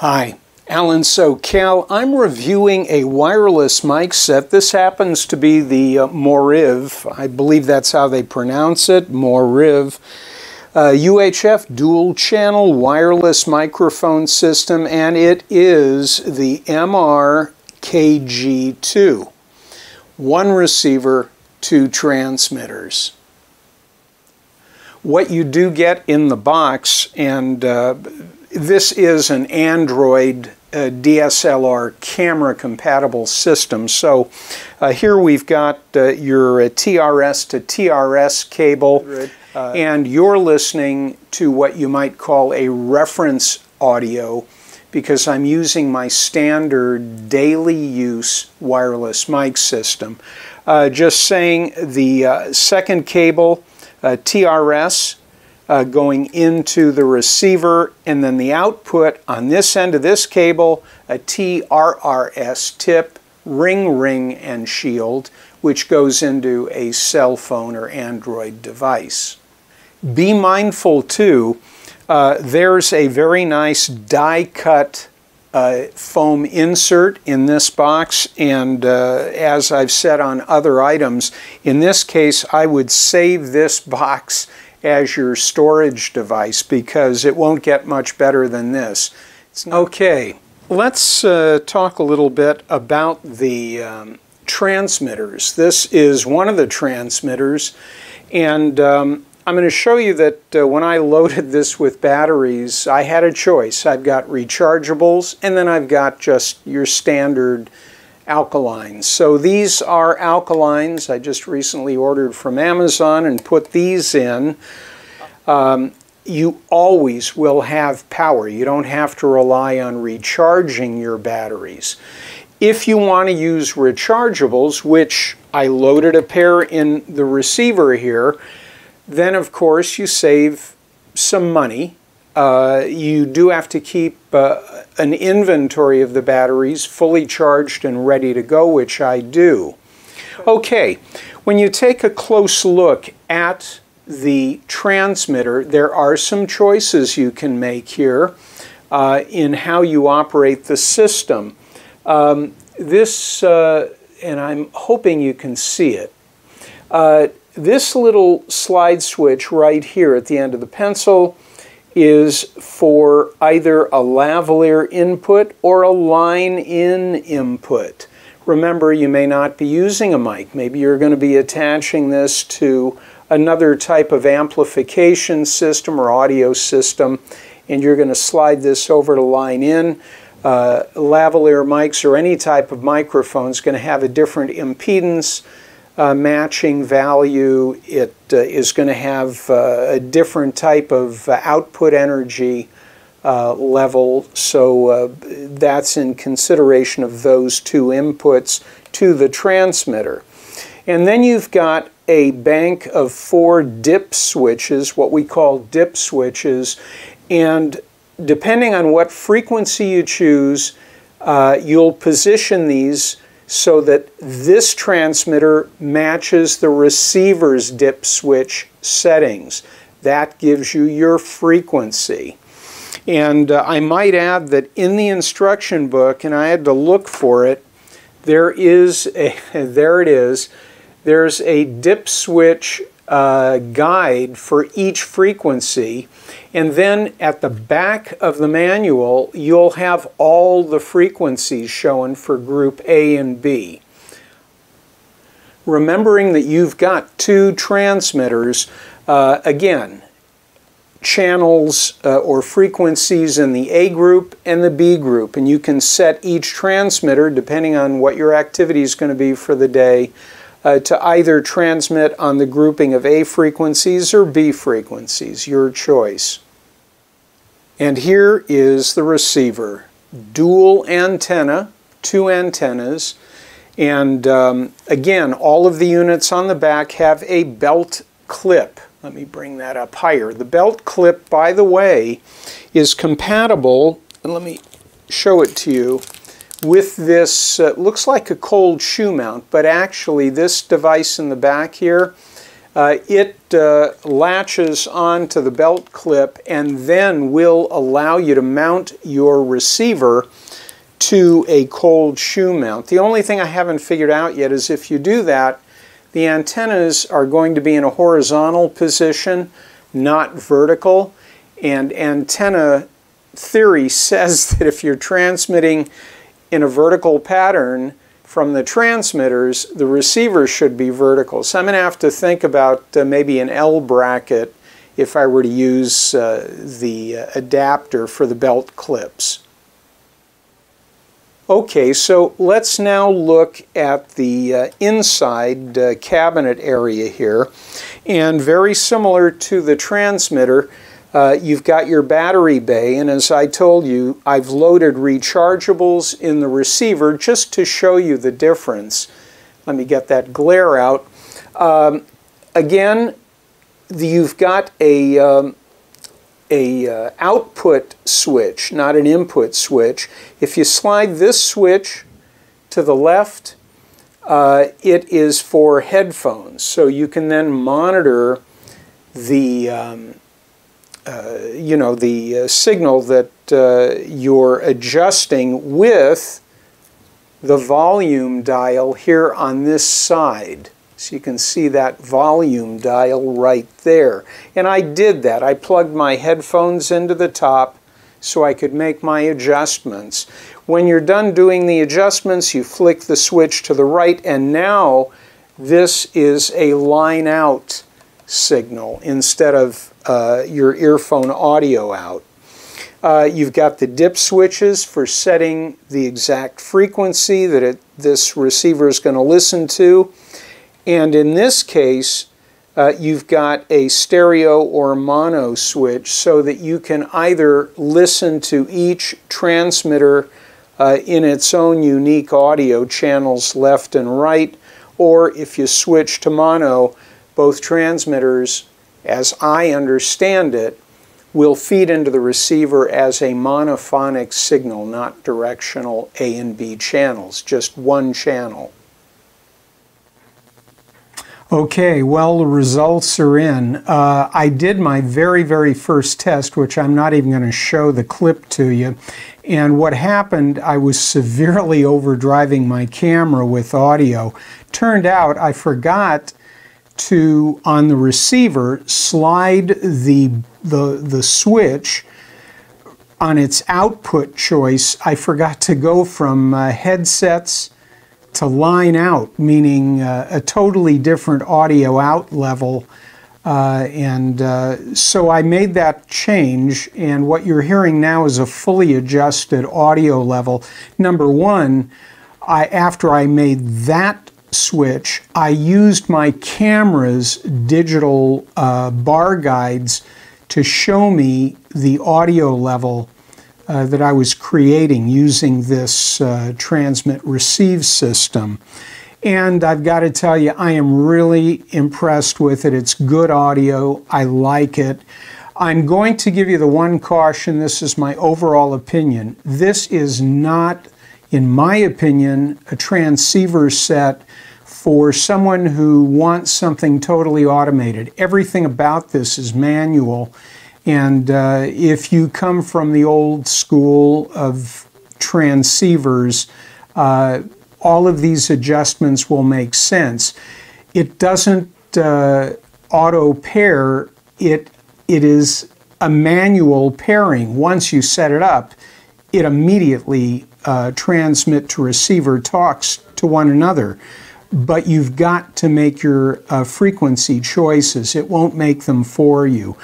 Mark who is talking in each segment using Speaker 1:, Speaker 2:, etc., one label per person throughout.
Speaker 1: Hi, Alan SoCal. I'm reviewing a wireless mic set. This happens to be the uh, MOURIV. I believe that's how they pronounce it, MOURIV. Uh, UHF dual channel wireless microphone system, and it is the MR-KG2. One receiver, two transmitters. What you do get in the box, and uh, this is an Android uh, DSLR camera compatible system. So uh, here we've got uh, your uh, TRS to TRS cable uh, and you're listening to what you might call a reference audio because I'm using my standard daily use wireless mic system. Uh, just saying the second cable, TRS, uh, going into the receiver and then the output on this end of this cable, a TRRS tip, ring ring and shield, which goes into a cell phone or Android device. Be mindful too, uh, there's a very nice die cut uh, foam insert in this box and uh, as I've said on other items, in this case I would save this box as your storage device because it won't get much better than this. okay, let's uh, talk a little bit about the um, transmitters. This is one of the transmitters and um, I'm going to show you that uh, when I loaded this with batteries, I had a choice. I've got rechargeables and then I've got just your standard alkalines. So these are alkalines I just recently ordered from Amazon and put these in. Um, you always will have power. You don't have to rely on recharging your batteries. If you want to use rechargeables, which I loaded a pair in the receiver here, then of course you save some money uh, you do have to keep uh, an inventory of the batteries fully charged and ready to go, which I do. Okay, when you take a close look at the transmitter, there are some choices you can make here uh, in how you operate the system. Um, this, uh, and I'm hoping you can see it, uh, this little slide switch right here at the end of the pencil is for either a lavalier input or a line-in input. Remember, you may not be using a mic. Maybe you're going to be attaching this to another type of amplification system or audio system, and you're going to slide this over to line in. Uh, lavalier mics or any type of microphone is going to have a different impedance, uh, matching value. It uh, is going to have uh, a different type of uh, output energy uh, level. So uh, that's in consideration of those two inputs to the transmitter. And then you've got a bank of four dip switches, what we call dip switches. And depending on what frequency you choose, you'll position these so that this transmitter matches the receiver's dip switch settings. That gives you your frequency. And uh, I might add that in the instruction book, and I had to look for it, there is a, there it is, there's a dip switch uh, guide for each frequency. And then at the back of the manual, you'll have all the frequencies shown for group A and B. Remembering that you've got two transmitters, uh, again, channels uh, or frequencies in the A group and the B group, and you can set each transmitter, depending on what your activity is going to be for the day, uh, to either transmit on the grouping of A frequencies or B frequencies, your choice. And here is the receiver. Dual antenna, two antennas, and um, again, all of the units on the back have a belt clip. Let me bring that up higher. The belt clip, by the way, is compatible, and let me show it to you, with this, uh, looks like a cold shoe mount, but actually this device in the back here, uh, it uh, latches onto the belt clip and then will allow you to mount your receiver to a cold shoe mount. The only thing I haven't figured out yet is if you do that, the antennas are going to be in a horizontal position, not vertical. And antenna theory says that if you're transmitting in a vertical pattern, from the transmitters, the receivers should be vertical. So I'm going to have to think about uh, maybe an L bracket if I were to use uh, the uh, adapter for the belt clips. Okay, so let's now look at the uh, inside uh, cabinet area here. And very similar to the transmitter, uh, you've got your battery bay, and as I told you, I've loaded rechargeables in the receiver just to show you the difference. Let me get that glare out. Um, again, you've got a, um, a uh, output switch, not an input switch. If you slide this switch to the left, uh, it is for headphones. So you can then monitor the um, you know, the uh, signal that uh, you're adjusting with the volume dial here on this side. So you can see that volume dial right there. And I did that. I plugged my headphones into the top so I could make my adjustments. When you're done doing the adjustments, you flick the switch to the right and now this is a line out signal instead of uh, your earphone audio out. Uh, you've got the dip switches for setting the exact frequency that it, this receiver is going to listen to. And in this case, uh, you've got a stereo or mono switch so that you can either listen to each transmitter uh, in its own unique audio channels left and right, or if you switch to mono, both transmitters as I understand it, will feed into the receiver as a monophonic signal, not directional A and B channels, just one channel. Okay, well, the results are in. Uh, I did my very, very first test, which I'm not even going to show the clip to you. And what happened, I was severely overdriving my camera with audio. Turned out I forgot to, on the receiver, slide the, the, the switch on its output choice. I forgot to go from uh, headsets to line out, meaning uh, a totally different audio out level. Uh, and uh, so I made that change, and what you're hearing now is a fully adjusted audio level. Number one, I, after I made that switch, I used my camera's digital uh, bar guides to show me the audio level uh, that I was creating using this uh, transmit receive system. And I've got to tell you, I am really impressed with it. It's good audio. I like it. I'm going to give you the one caution. This is my overall opinion. This is not, in my opinion, a transceiver set for someone who wants something totally automated. Everything about this is manual. And uh, if you come from the old school of transceivers, uh, all of these adjustments will make sense. It doesn't uh, auto pair, it, it is a manual pairing. Once you set it up, it immediately uh, transmit to receiver talks to one another but you've got to make your uh, frequency choices. It won't make them for you.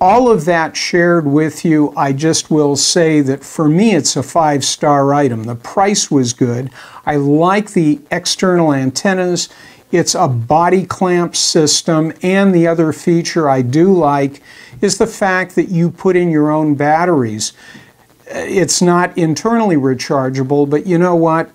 Speaker 1: All of that shared with you, I just will say that for me it's a five star item. The price was good. I like the external antennas. It's a body clamp system, and the other feature I do like is the fact that you put in your own batteries. It's not internally rechargeable, but you know what?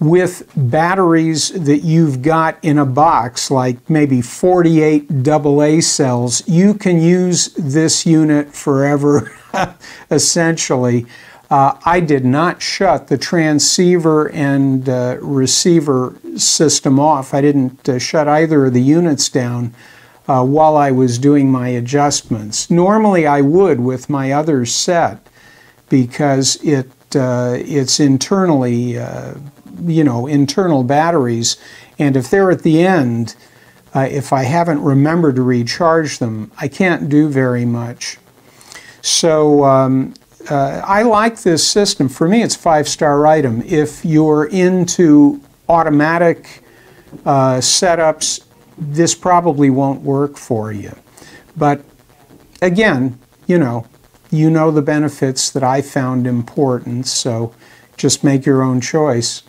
Speaker 1: with batteries that you've got in a box, like maybe 48 AA cells, you can use this unit forever, essentially. uh, I did not shut the transceiver and uh, receiver system off. I didn't uh, shut either of the units down uh, while I was doing my adjustments. Normally I would with my other set because it uh, it's internally, uh, you know, internal batteries, and if they're at the end, uh, if I haven't remembered to recharge them, I can't do very much. So um, uh, I like this system. For me, it's five-star item. If you're into automatic uh, setups, this probably won't work for you. But again, you know, you know the benefits that I found important, so just make your own choice.